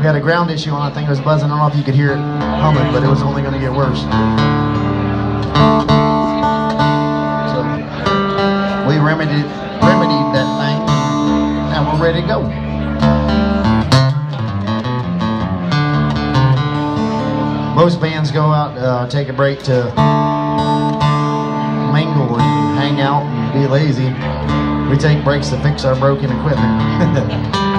We had a ground issue on. I think it was buzzing. I don't know if you could hear it humming, but it was only going to get worse. So we remedied remedied that thing. Now we're ready to go. Most bands go out, uh, take a break to mingle and hang out and be lazy. We take breaks to fix our broken equipment.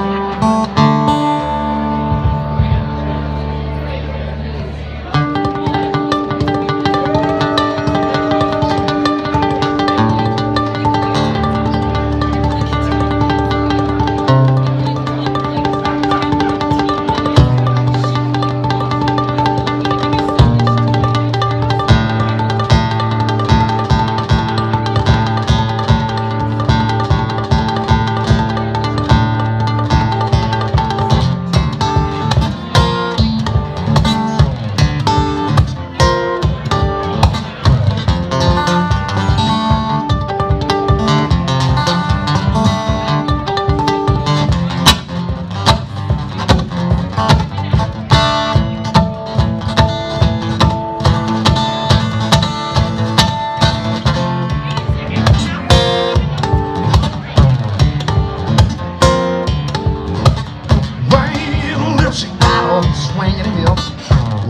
swinging hips.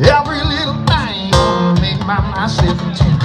Every little thing make my myself content.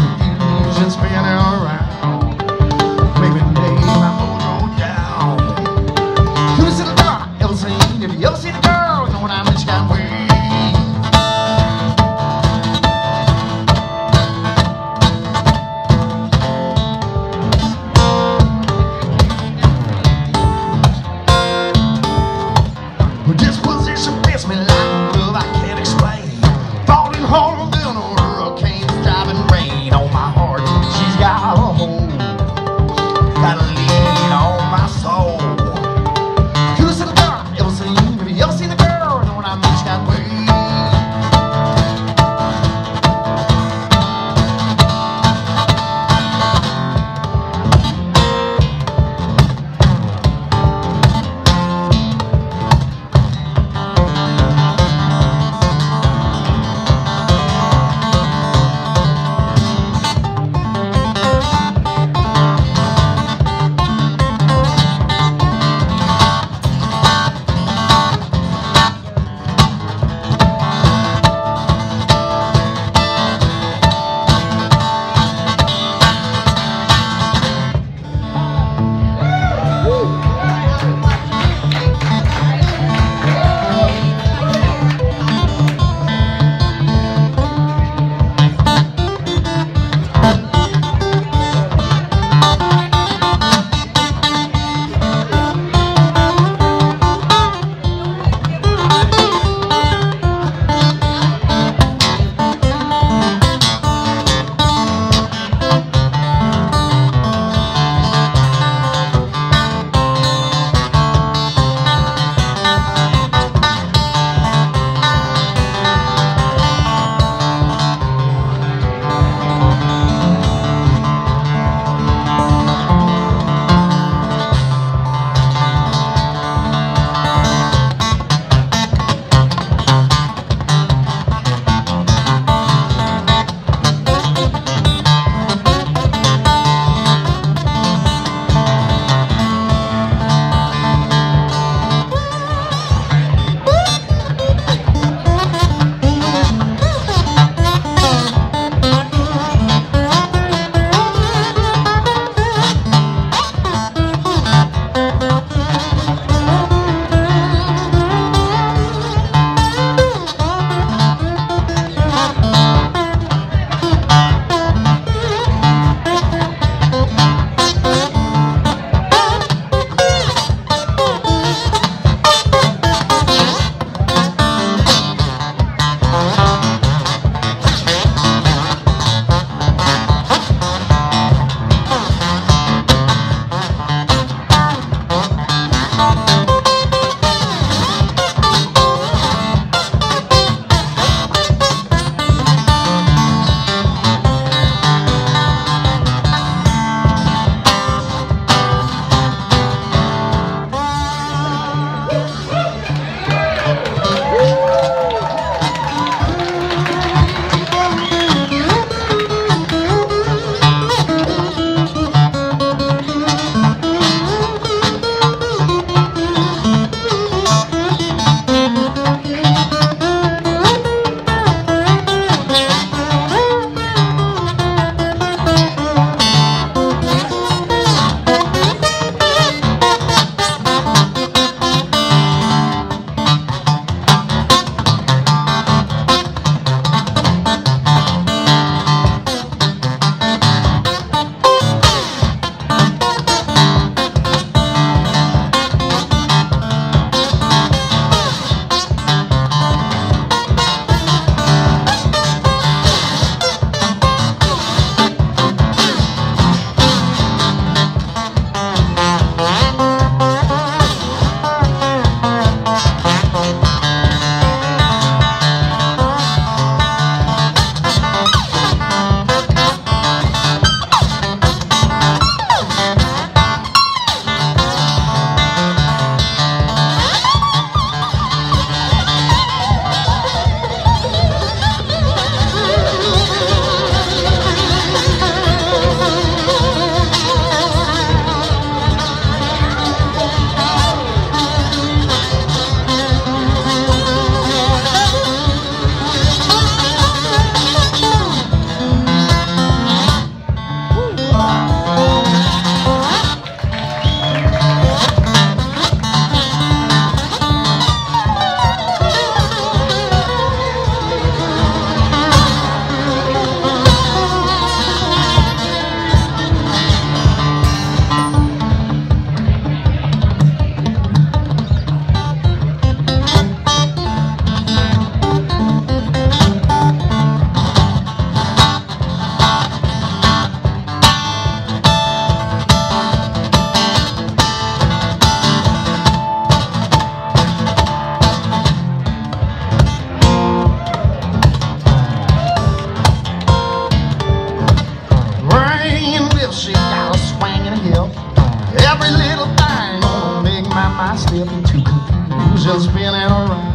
I step into confusion, spinning around.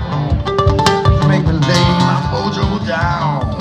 Make me lay my mojo down.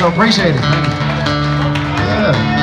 so appreciate it. Yeah.